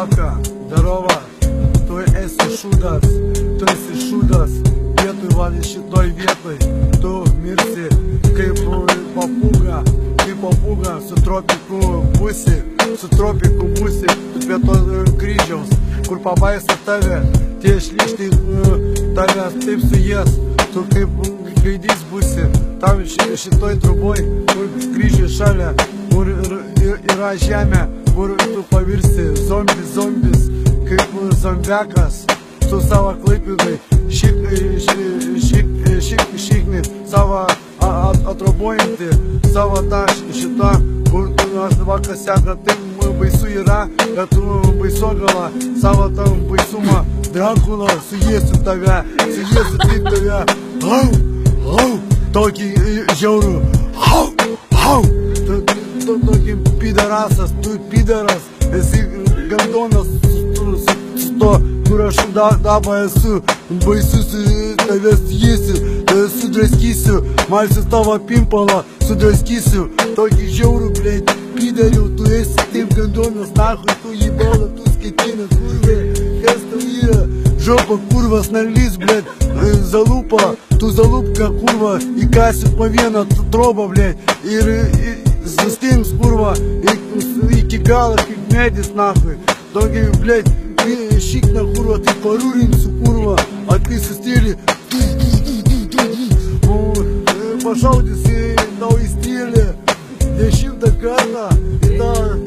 Labka, darova, tu esi šūdas, tu esi šūdas, vietoj valė šitoj vietoj, tu mirsi kaip papūga, kaip papūga su tropikų būsi, su tropikų būsi, prie to e, kryžiaus, kur pabaisa tave, tie šlyštai e, tave taip suės, tu kaip gaidys būsi, tam šitoj truboj, kur kryžiai šalia, kur yra žemė kur tu pavirsi zombis, zombis, kaip zombekas su savo klaipidai, šik, šik, šik, šikni, savo atrobuojantį, savo tą šitą, kur tu vakas seka, taip baisu yra, kad tu baisu galą, savo tą baisumą, Drakula, sujėsiu tave, sujėsiu taip tave, au, au, tokį žiaurų, rasas, tu pidaras, esi gandonas su, su to, kur aš daba esu, baisus tavęs jėsiu sudraskysiu, malsiu tavo pimpalą, sudraskysiu, tokį žiaurų, blėt, pideriu, tu esi taip gandonas, nahui, tu jį balą, tu skaitinė, kurvė, kas tau yra, žopa, kurvas, narlys, blėt, zalupa, tu zalupka, kurva, įkasiu po vieną trobą, blėt, ir, ir zastings, kurva, iki galo, kaip medis, nahui, tokiai, blėt, šikna, kurva, tai parūrinsiu, kurva, atlysiu stilį, pašaudysi tau į stilį, dešimtą kartą, į tą